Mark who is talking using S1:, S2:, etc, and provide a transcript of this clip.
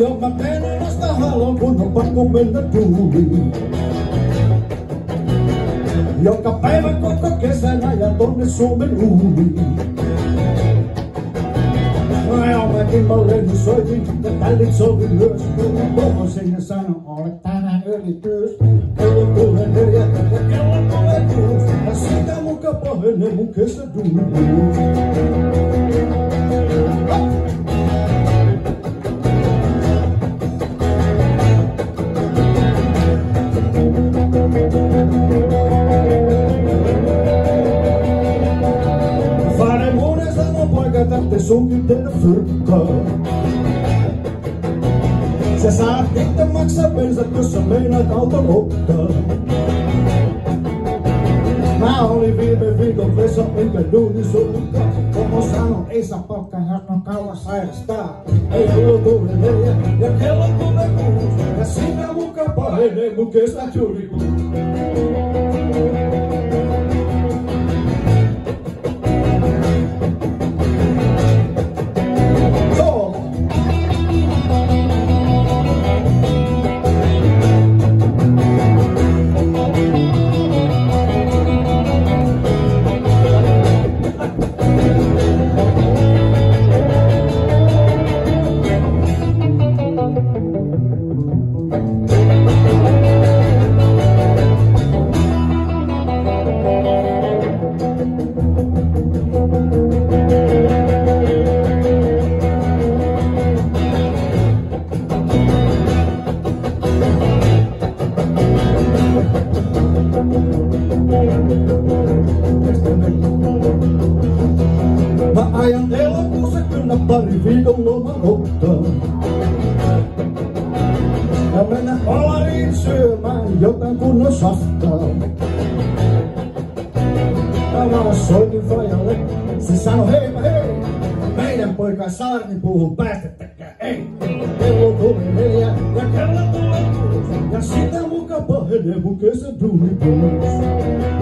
S1: jos mä menen, vasta haluan, kun on pakko mennä tuuliin. Joka päivä koko kesänä ja tonne Suomen uuniin. Ja lennin soitin ja tällit sovin myös. Tulin kohosin ja sanon, olet tänään ylitys. Kello tulee neljä ja kello tulee kuusi. Ja sitä muka pahenee mun persoon in de vulkan. Ze zag ik de max en ze kussen mij naar koude hokken. Maar Olivier bevindt op wissel in de doden zo kan. Comenzano esa porca ya no acabas a je El río neer, en je aquel otro de En Así me busca para el muque es la churricú Mä ajan elokuussa kyllä pari viikon loman. Ja mennä alariin syömään jotain kunnon saftaa. Ja mä soitin Fajalle, se sanoi hei hei, meidän poika saarnipuuhun päästettäkään, ei. Kello tuli neljä ja kello tulee kuusi, ja sitä muka pahenee mun kesän duuni pois.